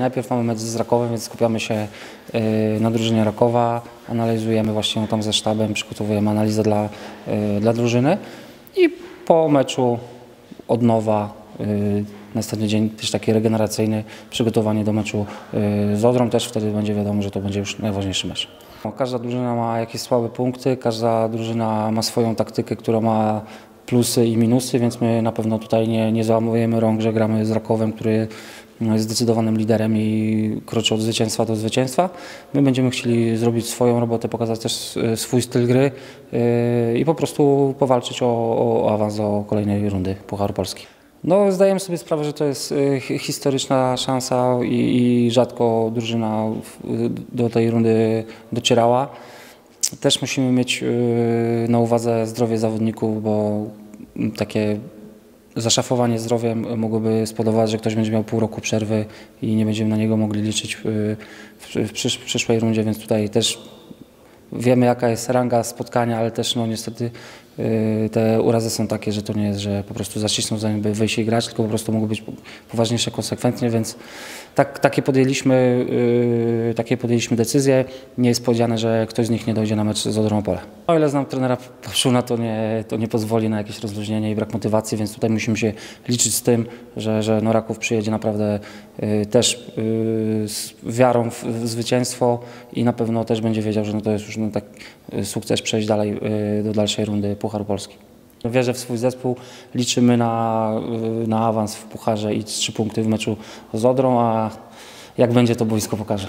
Najpierw mamy mecz z Rakowem, więc skupiamy się y, na drużynie Rakowa, analizujemy właśnie tam ze sztabem, przygotowujemy analizę dla, y, dla drużyny. I po meczu od nowa y, następny dzień też taki regeneracyjny, przygotowanie do meczu z Odrą, też wtedy będzie wiadomo, że to będzie już najważniejszy mecz. Każda drużyna ma jakieś słabe punkty, każda drużyna ma swoją taktykę, która ma plusy i minusy, więc my na pewno tutaj nie, nie załamujemy rąk, że gramy z Rakowem, który jest zdecydowanym liderem i kroczy od zwycięstwa do zwycięstwa. My będziemy chcieli zrobić swoją robotę, pokazać też y, swój styl gry y, i po prostu powalczyć o, o awans do kolejnej rundy Pucharu Polski. No, zdajemy sobie sprawę, że to jest hi- historyczna szansa i, i rzadko drużyna do tej rundy docierała. Też musimy mieć na uwadze zdrowie zawodników, bo takie zaszafowanie zdrowiem mogłoby spowodować, że ktoś będzie miał pół roku przerwy i nie będziemy na niego mogli liczyć y, w, w przysz, przyszłej rundzie, więc tutaj też wiemy jaka jest ranga spotkania, ale też no niestety y, te urazy są takie, że to nie jest, że po prostu zacisną zanim by wyjść i grać, tylko po prostu mogły być poważniejsze konsekwencje, więc tak, takie, podjęliśmy, y, takie podjęliśmy decyzje. Nie jest powiedziane, że ktoś z nich nie dojdzie na mecz z Odrą Opole. O ile znam trenera Paszuna, to nie, to nie pozwoli na jakieś rozluźnienie i brak motywacji, więc tutaj musimy się liczyć z tym, że, że Noraków przyjedzie naprawdę y, też z wiarą w zwycięstwo i na pewno też będzie wiedział, że no to jest już no, tak y, sukces przejść dalej y, do dalszej rundy Pucharu Polski. Wierzę w swój zespół, liczymy na, y, na awans w Pucharze i trzy punkty w meczu z Odrą, a jak będzie to boisko pokaże.